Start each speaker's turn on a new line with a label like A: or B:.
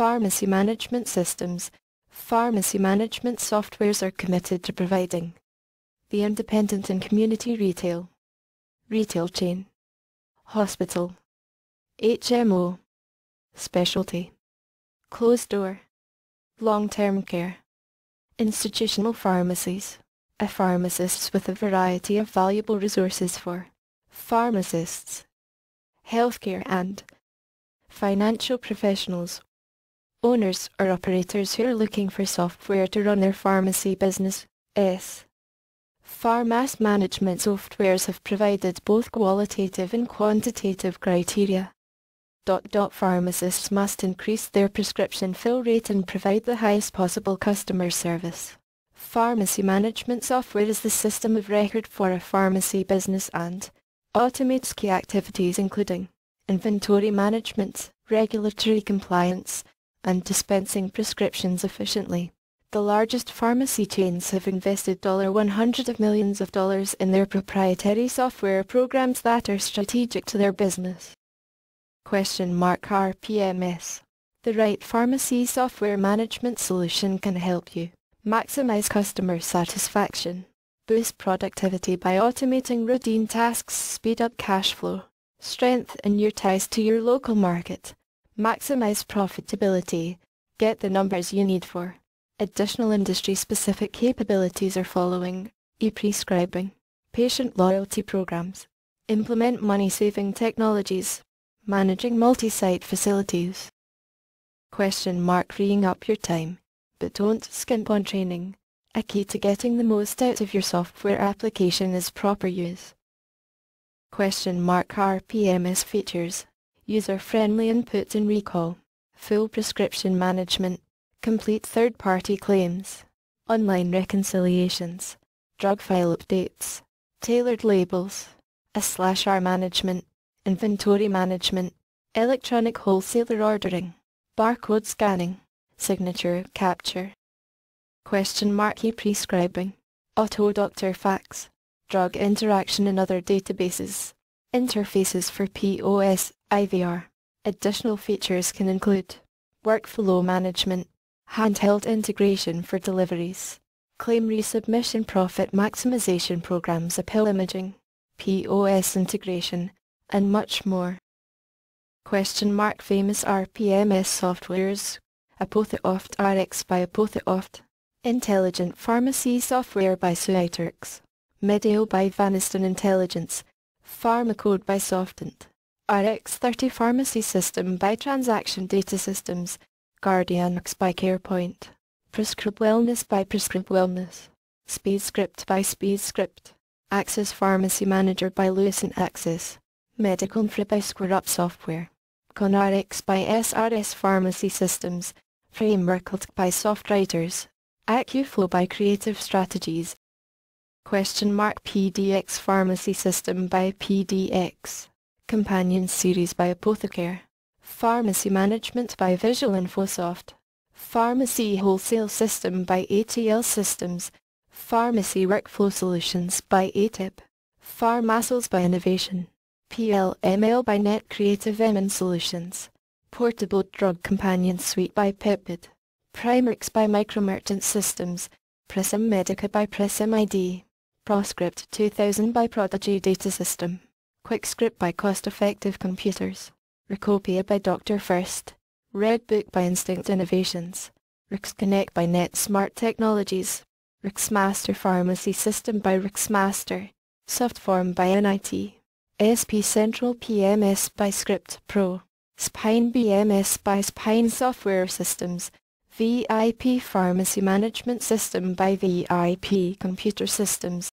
A: Pharmacy management systems. Pharmacy management softwares are committed to providing the independent and community retail, retail chain, hospital, HMO, specialty, closed door, long-term care, institutional pharmacies, a pharmacists with a variety of valuable resources for pharmacists, healthcare and financial professionals, owners or operators who are looking for software to run their pharmacy business. S. Pharmacy management softwares have provided both qualitative and quantitative criteria. Dot dot pharmacists must increase their prescription fill rate and provide the highest possible customer service. Pharmacy management software is the system of record for a pharmacy business and automates key activities including inventory management, regulatory compliance, and dispensing prescriptions efficiently. The largest pharmacy chains have invested $100 of millions of dollars in their proprietary software programs that are strategic to their business. Question mark RPMS. The right pharmacy software management solution can help you maximize customer satisfaction, boost productivity by automating routine tasks, speed up cash flow, strengthen your ties to your local market, maximize profitability, get the numbers you need for. Additional industry-specific capabilities are following, e-prescribing, patient loyalty programs, implement money-saving technologies, managing multi-site facilities. Question mark freeing up your time, but don't skimp on training. A key to getting the most out of your software application is proper use. Question mark RPMS features. User-friendly input and recall. Full prescription management. Complete third-party claims. Online reconciliations. Drug file updates. Tailored labels. A slash R management. Inventory management. Electronic wholesaler ordering. Barcode scanning. Signature capture. Question mark e-prescribing. Auto doctor fax drug interaction and other databases, interfaces for POS, IVR. Additional features can include workflow management, handheld integration for deliveries, claim resubmission profit maximization programs appeal imaging, POS integration, and much more. Question mark famous RPMS softwares, Apothesoft RX by Apothesoft, Intelligent Pharmacy Software by Suiterx. Medeo by Vaniston Intelligence, Pharmacode by Softent, RX30 Pharmacy System by Transaction Data Systems, Guardianx by CarePoint, Prescribe Wellness by Prescribe Wellness, SpeedScript by SpeedScript, Access Pharmacy Manager by Lucent Access, Medical Infra by SquareUp Software, ConRx by SRS Pharmacy Systems, Framework by SoftWriters, AccuFlow by Creative Strategies, Question mark PDX Pharmacy System by PDX. Companion Series by Apothecare. Pharmacy Management by Visual Infosoft. Pharmacy Wholesale System by ATL Systems. Pharmacy Workflow Solutions by ATIP. Pharmacils by Innovation. PLML by Net Creative MN Solutions. Portable Drug Companion Suite by Pepid. Primerx by Micromerchant Systems. Prism Medica by Prism ID. ProScript 2000 by Prodigy Data System. QuickScript by Cost Effective Computers. Rcopia by Dr. First. Redbook by Instinct Innovations. RixConnect by Net Smart Technologies. RixMaster Pharmacy System by RixMaster, Softform by NIT. SP Central PMS by Script Pro. Spine BMS by Spine Software Systems. VIP Pharmacy Management System by VIP Computer Systems.